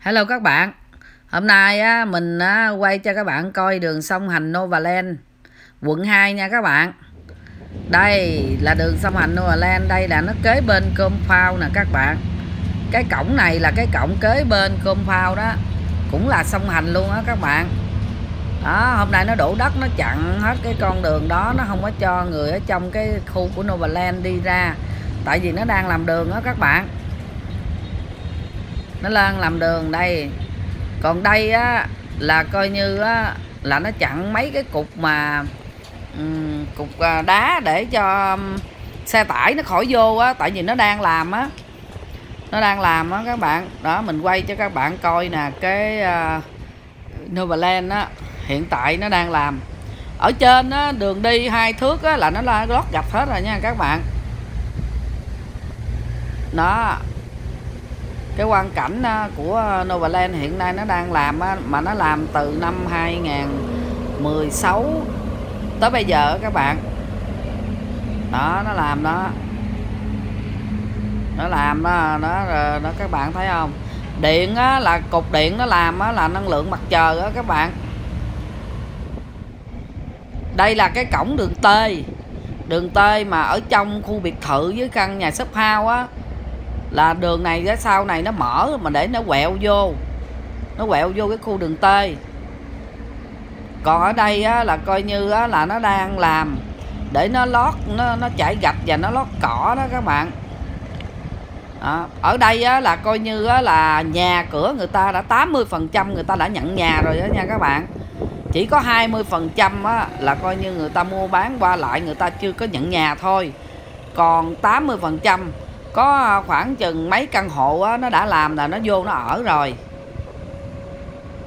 Hello các bạn. Hôm nay á, mình á, quay cho các bạn coi đường sông Hành Novaland Quận 2 nha các bạn. Đây là đường sông Hành Novaland Đây là nó kế bên compound nè các bạn. Cái cổng này là cái cổng kế bên compound đó. Cũng là sông Hành luôn á các bạn. Đó hôm nay nó đổ đất nó chặn hết cái con đường đó nó không có cho người ở trong cái khu của Novaland đi ra. Tại vì nó đang làm đường đó các bạn nó lên làm đường đây. Còn đây á là coi như á là nó chặn mấy cái cục mà um, cục à, đá để cho xe tải nó khỏi vô á tại vì nó đang làm á. Nó đang làm á các bạn. Đó mình quay cho các bạn coi nè cái uh, Novaland á hiện tại nó đang làm. Ở trên á, đường đi hai thước á, là nó lót gạch hết rồi nha các bạn. Đó cái quan cảnh à, của à, Novaland hiện nay nó đang làm à, mà nó làm từ năm 2016 tới bây giờ các bạn. Đó nó làm đó. Nó làm đó nó ờ, đó các bạn thấy không? Điện á, là cục điện nó làm á, là năng lượng mặt trời đó các bạn. Đây là cái cổng đường T. Đường T mà ở trong khu biệt thự với căn nhà shop house á là đường này cái sau này nó mở mà để nó quẹo vô. Nó quẹo vô cái khu đường T. Còn ở đây á, là coi như á, là nó đang làm để nó lót nó nó chảy gạch và nó lót cỏ đó các bạn. À, ở đây á, là coi như á, là nhà cửa người ta đã 80 phần trăm người ta đã nhận nhà rồi đó nha các bạn. Chỉ có 20 phần trăm là coi như người ta mua bán qua lại người ta chưa có nhận nhà thôi. Còn 80 phần trăm có khoảng chừng mấy căn hộ á, nó đã làm là nó vô nó ở rồi.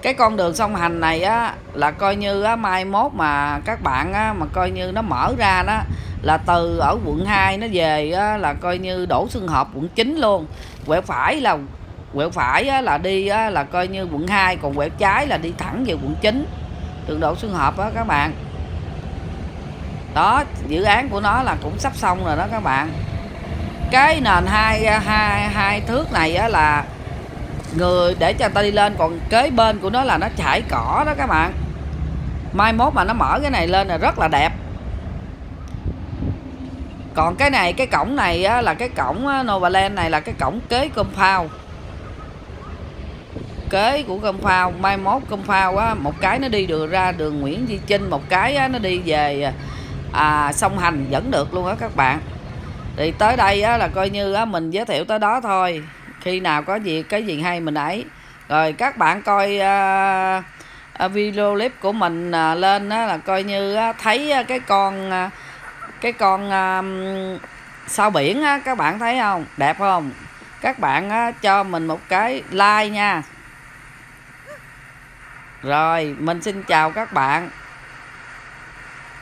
Cái con đường sông hành này á là coi như á, mai mốt mà các bạn á, mà coi như nó mở ra đó là từ ở quận 2 nó về á, là coi như đổ xương hợp quận 9 luôn. Quẹo phải là quẹo phải á, là đi á, là coi như quận 2 còn quẹo trái là đi thẳng về quận 9 đường đổ xương hợp á các bạn. Đó dự án của nó là cũng sắp xong rồi đó các bạn cái nền hai hai hai thước này á là người để cho người ta đi lên còn kế bên của nó là nó chảy cỏ đó các bạn. Mai mốt mà nó mở cái này lên là rất là đẹp. Còn cái này cái cổng này á, là cái cổng Novaland này là cái cổng kế compound. Kế của compound mai mốt compound á một cái nó đi đường ra đường Nguyễn Duy Trinh một cái á, nó đi về à, à, sông Hành vẫn được luôn á các bạn thì tới đây á, là coi như á, mình giới thiệu tới đó thôi. Khi nào có gì cái gì hay mình ấy. Rồi các bạn coi uh, uh, video clip của mình uh, lên á, là coi như á, thấy cái con cái con uh, sao biển á, các bạn thấy không? Đẹp không? Các bạn á, cho mình một cái like nha. Rồi mình xin chào các bạn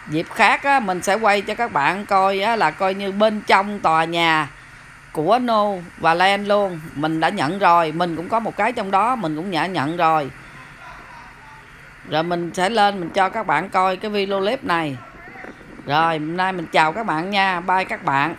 dịp khác á, mình sẽ quay cho các bạn coi á, là coi như bên trong tòa nhà của No và Len luôn. Mình đã nhận rồi mình cũng có một cái trong đó mình cũng đã nhận rồi. Rồi mình sẽ lên mình cho các bạn coi cái video clip này. Rồi hôm nay mình chào các bạn nha. Bye các bạn.